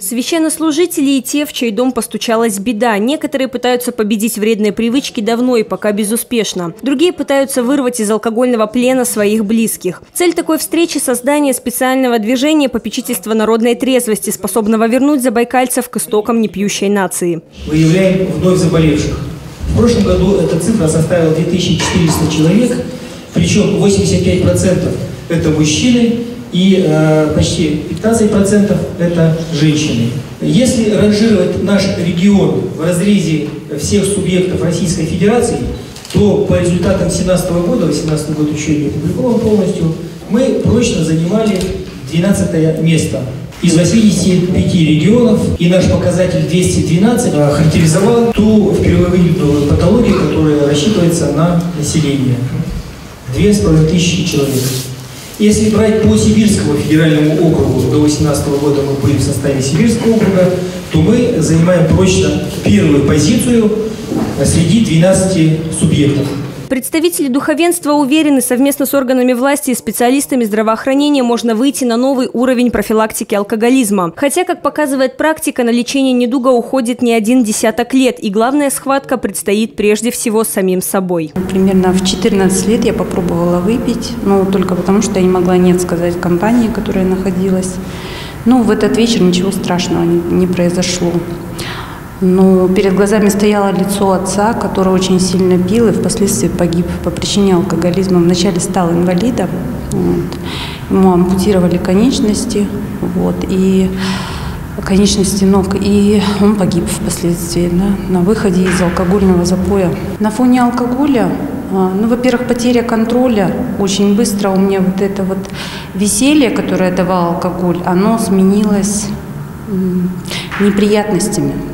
Священнослужители и те, в чей дом постучалась беда. Некоторые пытаются победить вредные привычки давно и пока безуспешно. Другие пытаются вырвать из алкогольного плена своих близких. Цель такой встречи – создание специального движения попечительства народной трезвости, способного вернуть забайкальцев к истокам непьющей нации. Выявляем вновь заболевших. В прошлом году эта цифра составила 2400 человек, причем 85% это мужчины, и э, почти 15% это женщины. Если ранжировать наш регион в разрезе всех субъектов Российской Федерации, то по результатам 2017 года, 2018 год не опубликован полностью, мы прочно занимали 12 место из 85 регионов, и наш показатель 212 э, характеризовал ту впервые патологию, которая рассчитывается на население. Две с половиной тысячи человек. Если брать по Сибирскому федеральному округу, до 2018 года мы были в составе Сибирского округа, то мы занимаем прочно первую позицию среди 12 субъектов. Представители духовенства уверены, совместно с органами власти и специалистами здравоохранения можно выйти на новый уровень профилактики алкоголизма. Хотя, как показывает практика, на лечение недуга уходит не один десяток лет, и главная схватка предстоит прежде всего с самим собой. Примерно в 14 лет я попробовала выпить, но только потому, что я не могла нет сказать компании, в которой находилась. Ну, в этот вечер ничего страшного не произошло. Но перед глазами стояло лицо отца, который очень сильно пил и впоследствии погиб по причине алкоголизма. Вначале стал инвалидом, вот. ему ампутировали конечности, вот, и конечности ног, и он погиб впоследствии да, на выходе из алкогольного запоя. На фоне алкоголя, а, ну, во-первых, потеря контроля. Очень быстро у меня вот это вот веселье, которое давал алкоголь, оно сменилось неприятностями.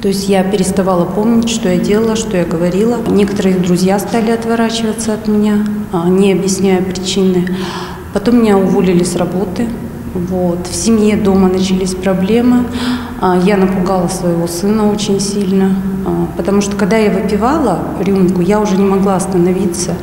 То есть я переставала помнить, что я делала, что я говорила. Некоторые друзья стали отворачиваться от меня, а, не объясняя причины. Потом меня уволили с работы. Вот. В семье дома начались проблемы. А, я напугала своего сына очень сильно, а, потому что когда я выпивала рюмку, я уже не могла остановиться.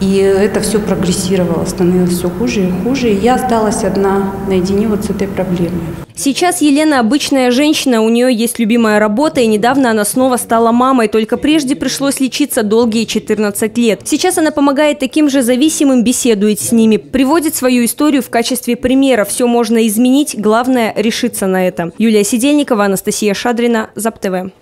И это все прогрессировало, становилось все хуже и хуже. И я осталась одна наедине вот с этой проблемой. Сейчас Елена обычная женщина, у нее есть любимая работа, и недавно она снова стала мамой, только прежде пришлось лечиться долгие 14 лет. Сейчас она помогает таким же зависимым, беседует с ними, приводит свою историю в качестве примера. Все можно изменить, главное решиться на это. Юлия Сидельникова, Анастасия Шадрина, ЗАП-ТВ.